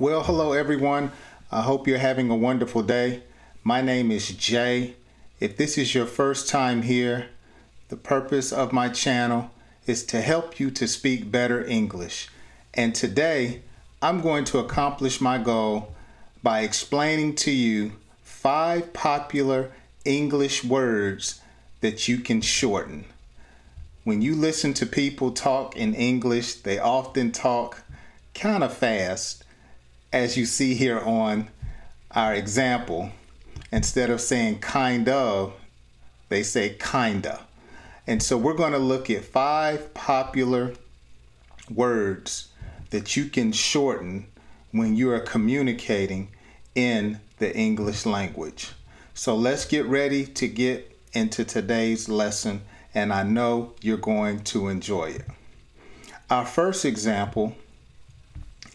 Well, hello everyone. I hope you're having a wonderful day. My name is Jay. If this is your first time here, the purpose of my channel is to help you to speak better English. And today, I'm going to accomplish my goal by explaining to you five popular English words that you can shorten. When you listen to people talk in English, they often talk kind of fast as you see here on our example, instead of saying kind of, they say kinda. And so we're going to look at five popular words that you can shorten when you are communicating in the English language. So let's get ready to get into today's lesson, and I know you're going to enjoy it. Our first example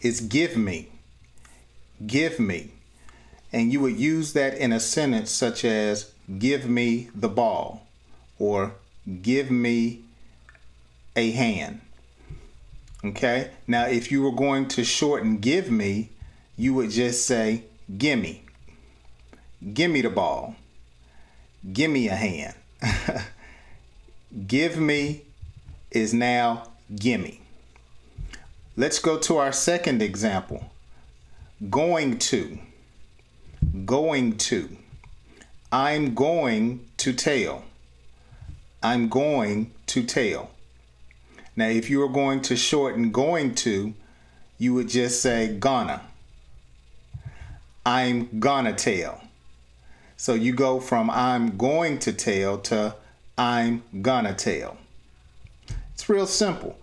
is give me give me. And you would use that in a sentence such as, give me the ball or give me a hand. Okay? Now, if you were going to shorten give me, you would just say, gimme. Gimme the ball. Gimme a hand. give me is now gimme. Let's go to our second example going to, going to. I'm going to tell. I'm going to tell. Now, if you were going to shorten going to, you would just say gonna. I'm gonna tell. So you go from I'm going to tell to I'm gonna tell. It's real simple.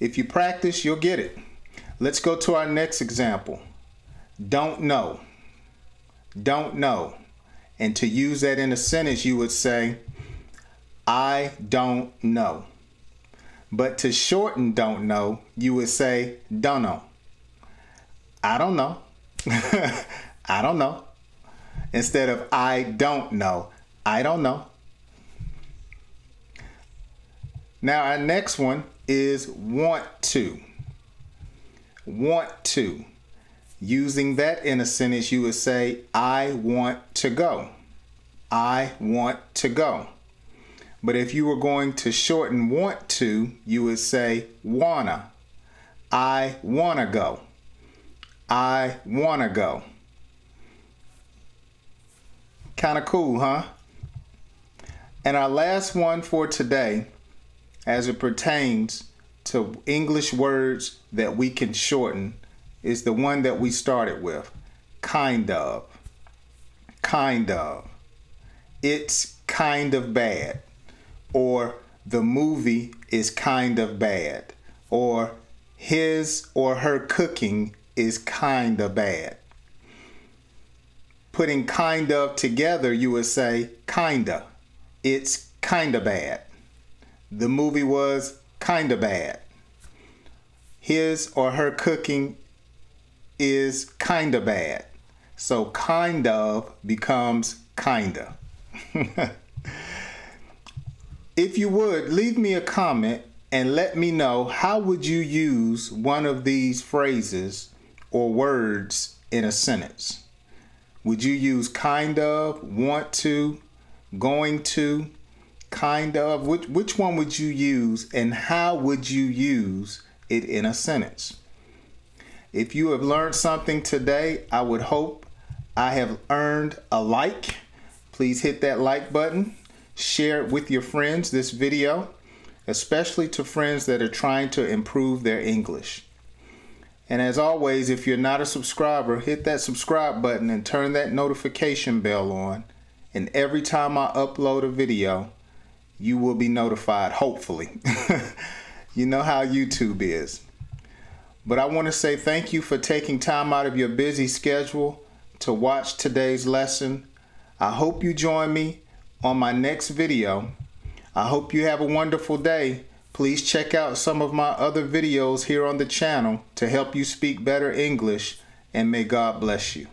If you practice, you'll get it. Let's go to our next example don't know. Don't know. And to use that in a sentence, you would say, I don't know. But to shorten don't know, you would say, don't know. I don't know. I don't know. Instead of I don't know, I don't know. Now, our next one is want to. Want to. Using that in a sentence, you would say, I want to go. I want to go. But if you were going to shorten want to, you would say wanna. I wanna go. I wanna go. Kind of cool, huh? And our last one for today, as it pertains to English words that we can shorten, is the one that we started with. Kind of. Kind of. It's kind of bad. Or the movie is kind of bad. Or his or her cooking is kind of bad. Putting kind of together, you would say kinda. It's kinda bad. The movie was kinda bad. His or her cooking is kinda bad. So kind of becomes kinda. if you would, leave me a comment and let me know how would you use one of these phrases or words in a sentence. Would you use kind of, want to, going to, kind of? Which, which one would you use and how would you use it in a sentence? If you have learned something today, I would hope I have earned a like. Please hit that like button. Share it with your friends this video, especially to friends that are trying to improve their English. And as always, if you're not a subscriber, hit that subscribe button and turn that notification bell on. And every time I upload a video, you will be notified, hopefully. you know how YouTube is. But I want to say thank you for taking time out of your busy schedule to watch today's lesson. I hope you join me on my next video. I hope you have a wonderful day. Please check out some of my other videos here on the channel to help you speak better English and may God bless you.